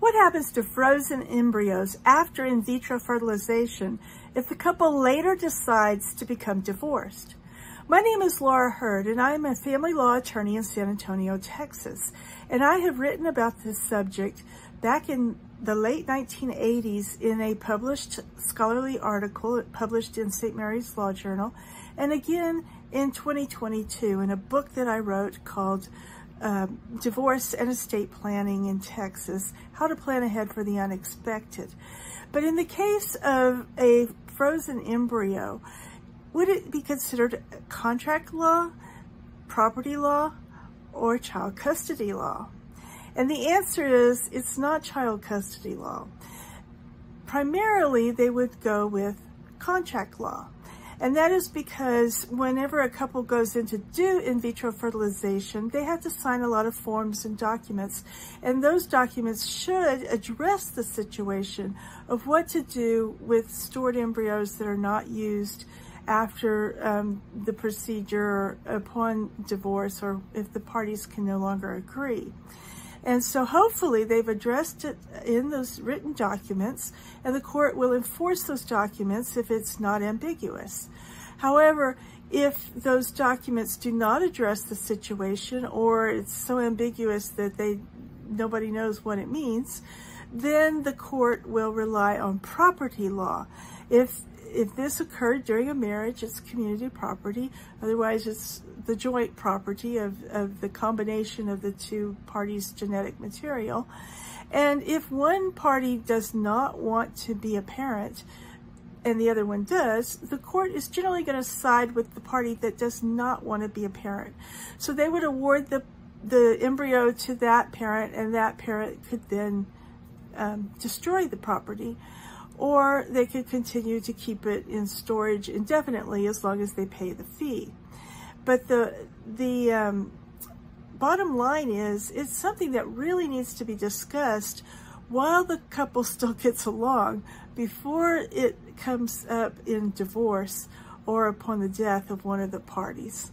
What happens to frozen embryos after in vitro fertilization if the couple later decides to become divorced? My name is Laura Heard, and I am a family law attorney in San Antonio, Texas. And I have written about this subject back in the late 1980s in a published scholarly article published in St. Mary's Law Journal, and again in 2022 in a book that I wrote called um, Divorce and Estate Planning in Texas, How to Plan Ahead for the Unexpected. But in the case of a frozen embryo, would it be considered contract law, property law, or child custody law? And the answer is it's not child custody law. Primarily, they would go with contract law. And that is because whenever a couple goes in to do in vitro fertilization, they have to sign a lot of forms and documents. And those documents should address the situation of what to do with stored embryos that are not used after um, the procedure upon divorce or if the parties can no longer agree. And so hopefully they've addressed it in those written documents and the court will enforce those documents if it's not ambiguous. However, if those documents do not address the situation or it's so ambiguous that they nobody knows what it means, then the court will rely on property law. If if this occurred during a marriage, it's community property. Otherwise, it's the joint property of, of the combination of the two parties' genetic material. And if one party does not want to be a parent and the other one does, the court is generally going to side with the party that does not want to be a parent. So they would award the, the embryo to that parent and that parent could then um, destroy the property or they could continue to keep it in storage indefinitely as long as they pay the fee. But the, the um, bottom line is it's something that really needs to be discussed while the couple still gets along before it comes up in divorce or upon the death of one of the parties.